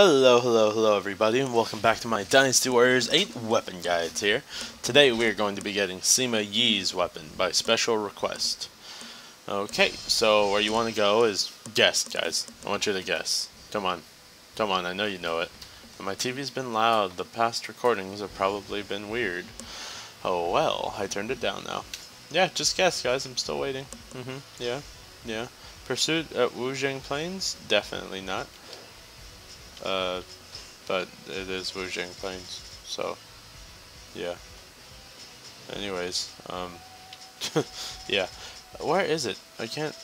Hello, hello, hello everybody, and welcome back to my Dynasty Warriors 8 weapon guides here. Today we are going to be getting Sima Yi's weapon by special request. Okay, so where you want to go is guess, guys. I want you to guess. Come on. Come on, I know you know it. My TV's been loud. The past recordings have probably been weird. Oh well, I turned it down now. Yeah, just guess, guys. I'm still waiting. Mm-hmm, yeah, yeah. Pursuit at Wuzhang Plains? Definitely not. Uh, but it is Wuzhang Plains, so yeah. Anyways, um, yeah. Where is it? I can't.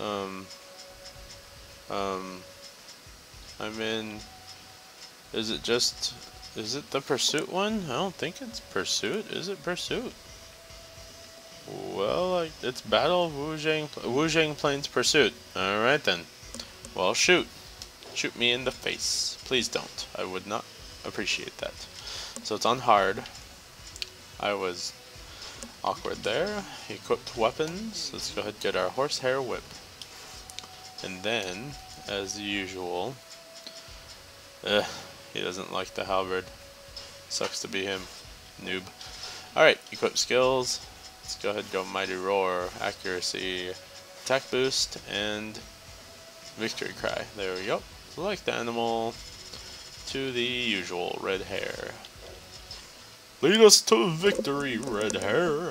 Um. Um. I'm in. Is it just? Is it the Pursuit one? I don't think it's Pursuit. Is it Pursuit? Well, like, it's Battle of Wuzhang Plains Pursuit. Alright then. Well, shoot. Shoot me in the face. Please don't. I would not appreciate that. So it's on hard. I was awkward there. Equipped weapons. Let's go ahead and get our horsehair whip. And then, as usual, uh, he doesn't like the halberd. Sucks to be him. Noob. Alright, equip skills. Let's go ahead and go Mighty Roar, Accuracy, Attack Boost, and Victory Cry. There we go. Select the animal to the usual red hair. Lead us to victory, red hair.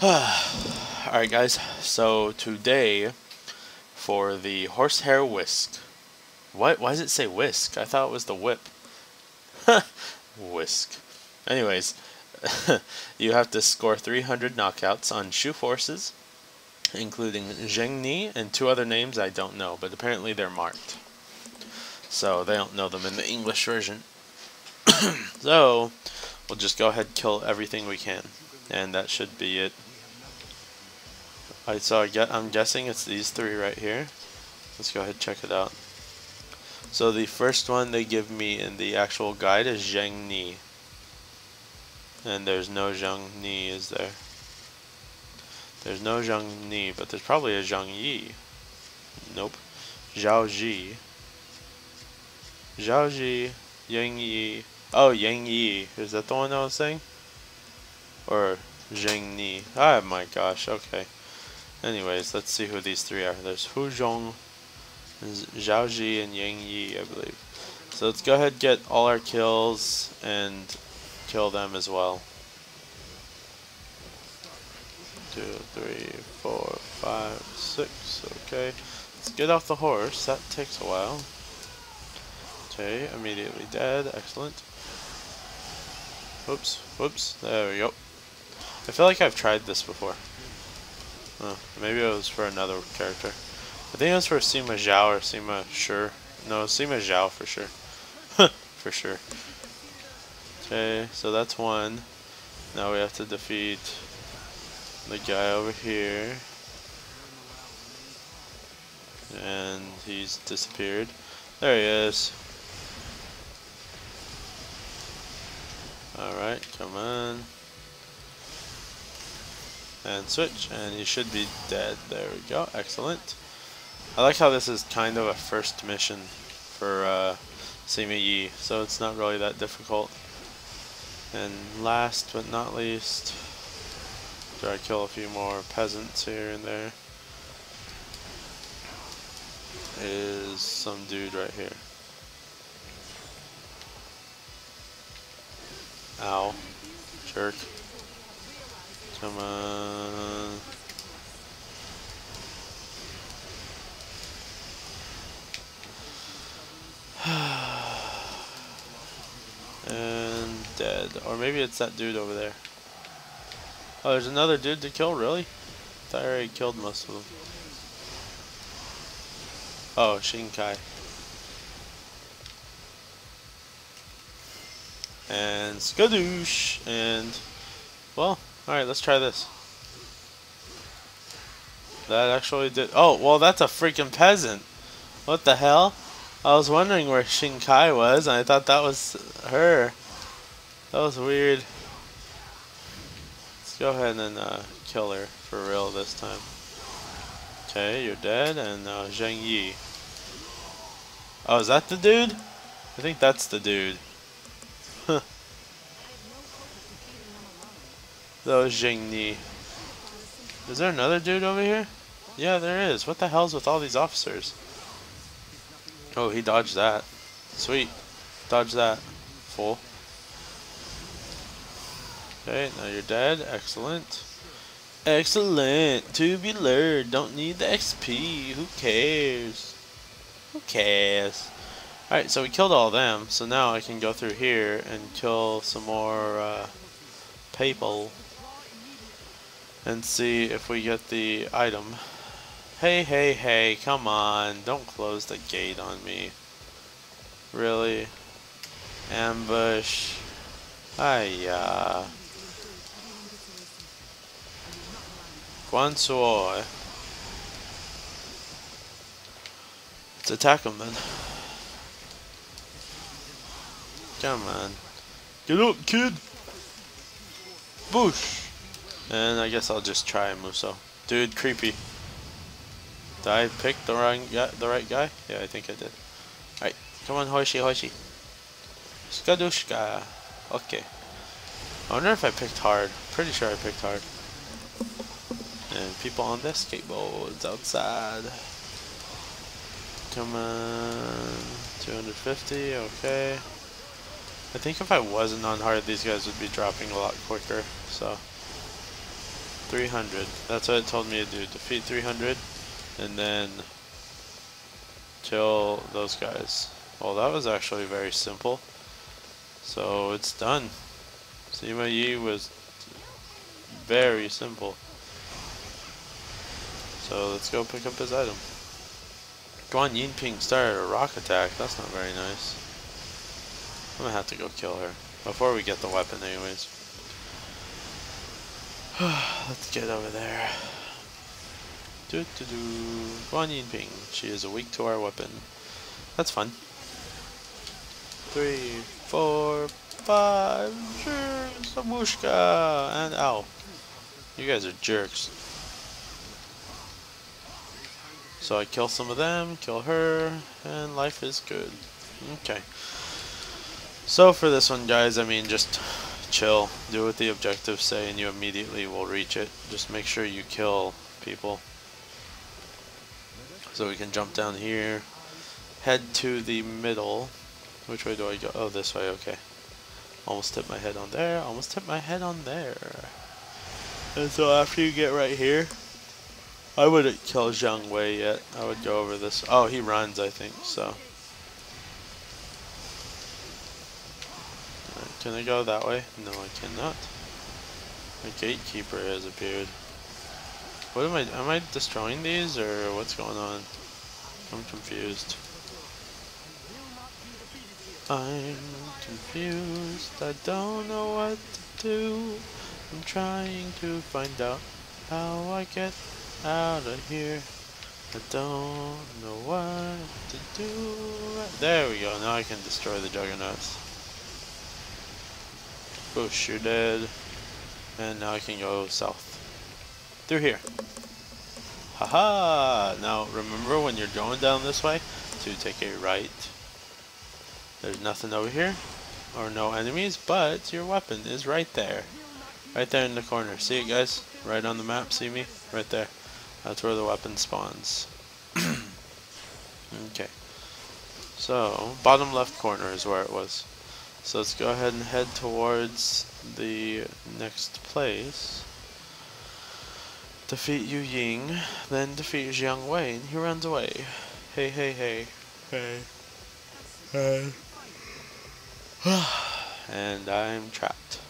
Alright guys, so today for the horsehair whisk. What? Why does it say whisk? I thought it was the whip. whisk. Anyways, you have to score 300 knockouts on Shu forces including Zheng Ni and two other names I don't know, but apparently they're marked. So they don't know them in the English version. so we'll just go ahead and kill everything we can, and that should be it. I get, I'm guessing it's these three right here. Let's go ahead and check it out. So the first one they give me in the actual guide is Zheng Ni. And there's no Zheng Ni, is there? There's no Zhang Ni, but there's probably a Zhang Yi. Nope. Zhao Ji. Zhao Ji, Yang Yi. Oh, Yang Yi. Is that the one I was saying? Or Zheng Ni. Oh ah, my gosh, okay. Anyways, let's see who these three are. There's Hu Zhong, Zhao Ji, and Yang Yi, I believe. So let's go ahead and get all our kills and kill them as well. Two, three, four, five, six. Okay. Let's get off the horse. That takes a while. Okay, immediately dead. Excellent. Whoops. Whoops. There we go. I feel like I've tried this before. Maybe it was for another character. I think it was for Sima Zhao or Sima Sure. No, Sima Zhao for sure. for sure. Okay, so that's one. Now we have to defeat the guy over here. And he's disappeared. There he is. Alright, come on. And switch, and he should be dead. There we go, excellent. I like how this is kind of a first mission for uh, Sima Yi, so it's not really that difficult. And last but not least, Try to kill a few more peasants here and there. Is some dude right here. Ow. Jerk. Come on. and dead. Or maybe it's that dude over there. Oh, there's another dude to kill, really? I thought I already killed most of them. Oh, Xingcai. And Skadoosh. And, well, alright, let's try this. That actually did. Oh, well, that's a freaking peasant. What the hell? I was wondering where Xingcai was, and I thought that was her. That was weird go ahead and uh, kill her for real this time. Okay, you're dead, and uh, Zheng Yi. Oh, is that the dude? I think that's the dude. Huh. That was Zheng Yi. Is there another dude over here? Yeah, there is. What the hell's with all these officers? Oh, he dodged that. Sweet. Dodge that. Full. Okay, now you're dead. Excellent. Excellent. Tubular. Don't need the XP. Who cares? Who cares? Alright, so we killed all them. So now I can go through here and kill some more uh, people. And see if we get the item. Hey, hey, hey, come on. Don't close the gate on me. Really? Ambush. Hiya. Guan Suo. Let's attack him then. Come on. Get up, kid! Bush! And I guess I'll just try and move so. Dude, creepy. Did I pick the wrong guy, the right guy? Yeah, I think I did. Alright, come on, Hoshi, Hoshi. Skadushka. Okay. I wonder if I picked hard. Pretty sure I picked hard. And people on their skateboards outside. Come on. 250, okay. I think if I wasn't on hard, these guys would be dropping a lot quicker, so. 300. That's what it told me to do. Defeat 300 and then kill those guys. Well, that was actually very simple. So it's done. Sima Yi was very simple. So let's go pick up his item. Guan Yinping started a rock attack. That's not very nice. I'm gonna have to go kill her. Before we get the weapon anyways. let's get over there. Do do do. Guan Yinping. She is a weak to our weapon. That's fun. Three, four, five. Sure, Samushka. And ow. You guys are jerks. So I kill some of them, kill her, and life is good. Okay. So for this one, guys, I mean, just chill. Do what the objectives say, and you immediately will reach it. Just make sure you kill people. So we can jump down here, head to the middle. Which way do I go? Oh, this way, okay. Almost hit my head on there, almost hit my head on there. And so after you get right here, I wouldn't kill Jiang Wei yet. I would go over this. Oh, he runs, I think, so. Can I go that way? No, I cannot. The gatekeeper has appeared. What am I, am I destroying these or what's going on? I'm confused. I'm confused, I don't know what to do. I'm trying to find out how I get out of here. I don't know what to do. There we go, now I can destroy the juggernauts. Bush, you're dead. And now I can go south. Through here. Haha! -ha! Now remember when you're going down this way to take a right. There's nothing over here or no enemies, but your weapon is right there. Right there in the corner. See it guys? Right on the map, see me? Right there. That's where the weapon spawns. okay. So, bottom left corner is where it was. So let's go ahead and head towards the next place. Defeat Yueying, then defeat Jiang Wei, and he runs away. Hey, hey, hey. Hey. Hey. and I'm trapped.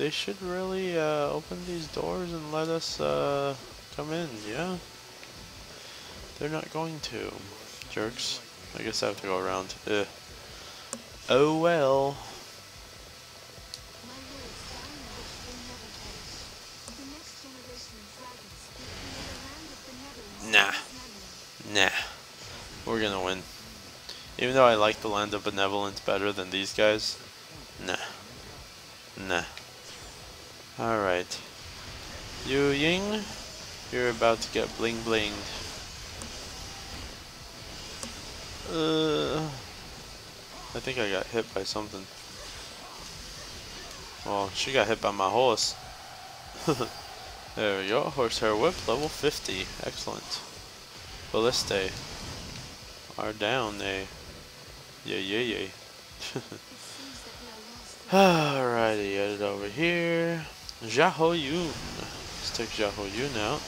They should really uh, open these doors and let us uh, come in, yeah? They're not going to. Jerks. I guess I have to go around. Ugh. Oh well. Nah. Nah. We're gonna win. Even though I like the Land of Benevolence better than these guys. Nah. Nah. Alright. Yueying, you're about to get bling blinged. Uh, I think I got hit by something. Well, she got hit by my horse. there we go. Horsehair whip, level 50. Excellent. Balliste. Are down, they. Yeah, yeah, yeah. Alrighty, it over here. Xiahou Yun. Let's take Xiahou Yun out.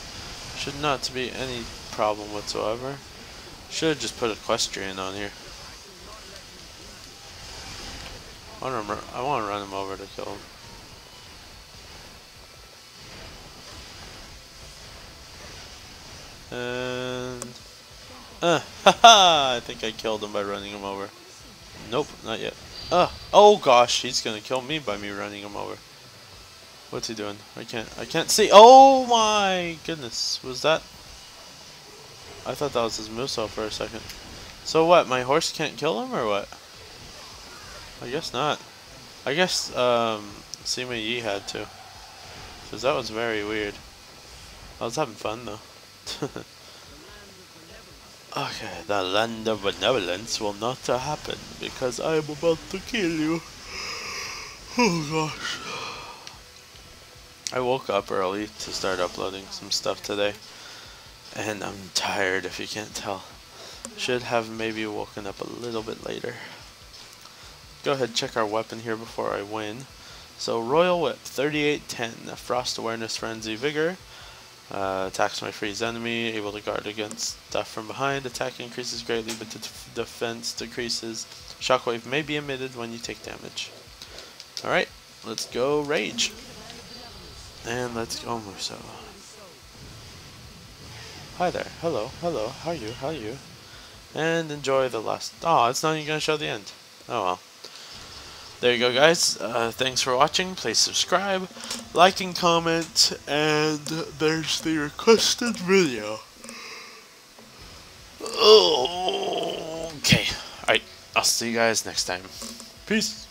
Should not be any problem whatsoever. Should have just put equestrian on here. I want to I want to run him over to kill him. And uh, haha! I think I killed him by running him over. Nope, not yet. Uh, oh gosh, he's gonna kill me by me running him over. What's he doing? I can't, I can't see. Oh my goodness, was that? I thought that was his Musou for a second. So what, my horse can't kill him or what? I guess not. I guess, um, Sima Yi had to. Because that was very weird. I was having fun though. okay, the land of benevolence will not happen because I am about to kill you. Oh gosh. I woke up early to start uploading some stuff today. And I'm tired if you can't tell. Should have maybe woken up a little bit later. Go ahead check our weapon here before I win. So Royal Whip, 3810, Frost Awareness, Frenzy, Vigor. Uh, attacks my freeze enemy, able to guard against stuff from behind. Attack increases greatly, but the defense decreases. Shockwave may be emitted when you take damage. Alright, let's go Rage. And let's go Musou. Hi there. Hello. Hello. How are you? How are you? And enjoy the last... Oh, it's not even going to show the end. Oh well. There you go, guys. Uh, thanks for watching. Please subscribe, like, and comment. And there's the requested video. Okay. Alright. I'll see you guys next time. Peace.